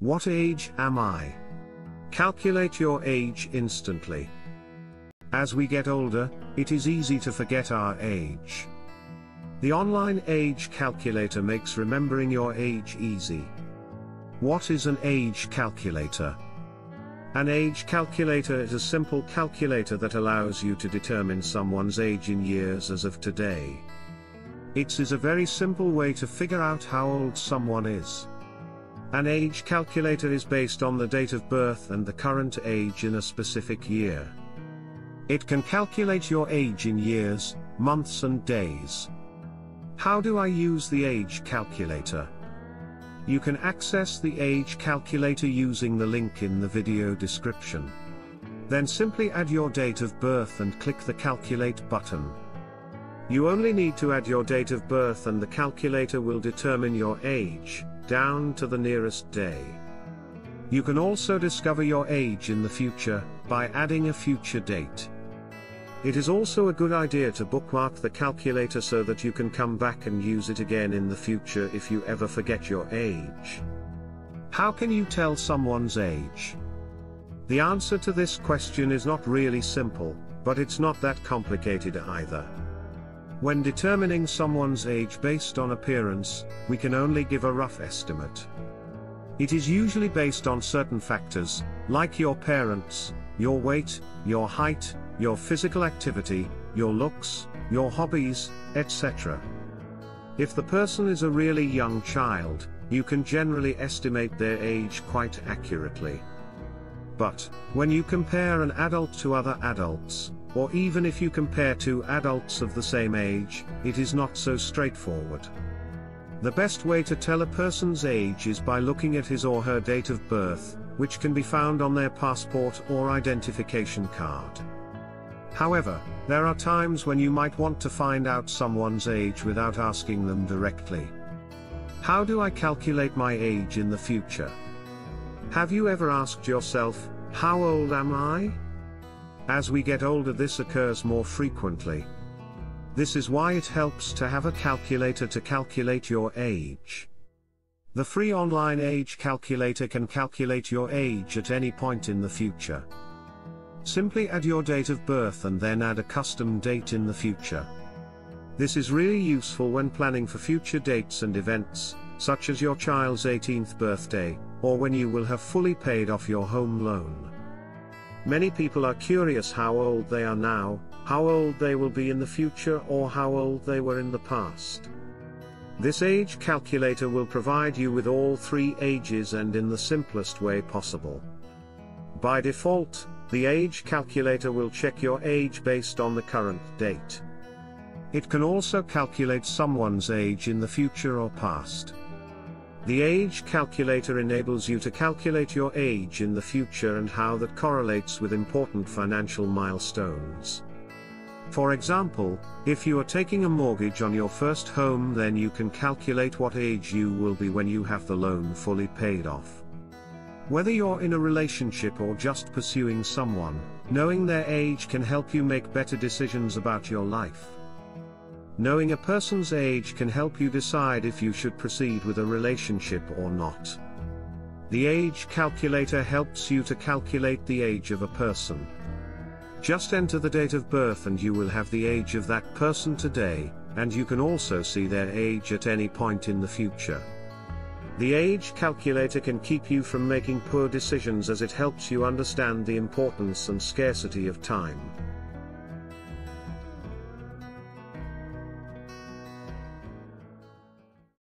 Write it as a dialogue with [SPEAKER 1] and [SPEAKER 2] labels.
[SPEAKER 1] What age am I? Calculate your age instantly. As we get older, it is easy to forget our age. The online age calculator makes remembering your age easy. What is an age calculator? An age calculator is a simple calculator that allows you to determine someone's age in years as of today. It is a very simple way to figure out how old someone is. An age calculator is based on the date of birth and the current age in a specific year. It can calculate your age in years, months and days. How do I use the age calculator? You can access the age calculator using the link in the video description. Then simply add your date of birth and click the calculate button. You only need to add your date of birth and the calculator will determine your age, down to the nearest day. You can also discover your age in the future, by adding a future date. It is also a good idea to bookmark the calculator so that you can come back and use it again in the future if you ever forget your age. How can you tell someone's age? The answer to this question is not really simple, but it's not that complicated either. When determining someone's age based on appearance, we can only give a rough estimate. It is usually based on certain factors, like your parents, your weight, your height, your physical activity, your looks, your hobbies, etc. If the person is a really young child, you can generally estimate their age quite accurately. But, when you compare an adult to other adults, or even if you compare two adults of the same age, it is not so straightforward. The best way to tell a person's age is by looking at his or her date of birth, which can be found on their passport or identification card. However, there are times when you might want to find out someone's age without asking them directly. How do I calculate my age in the future? Have you ever asked yourself, how old am I? As we get older this occurs more frequently. This is why it helps to have a calculator to calculate your age. The free online age calculator can calculate your age at any point in the future. Simply add your date of birth and then add a custom date in the future. This is really useful when planning for future dates and events, such as your child's 18th birthday, or when you will have fully paid off your home loan. Many people are curious how old they are now, how old they will be in the future or how old they were in the past. This age calculator will provide you with all three ages and in the simplest way possible. By default, the age calculator will check your age based on the current date. It can also calculate someone's age in the future or past. The age calculator enables you to calculate your age in the future and how that correlates with important financial milestones. For example, if you are taking a mortgage on your first home then you can calculate what age you will be when you have the loan fully paid off. Whether you're in a relationship or just pursuing someone, knowing their age can help you make better decisions about your life. Knowing a person's age can help you decide if you should proceed with a relationship or not. The age calculator helps you to calculate the age of a person. Just enter the date of birth and you will have the age of that person today, and you can also see their age at any point in the future. The age calculator can keep you from making poor decisions as it helps you understand the importance and scarcity of time.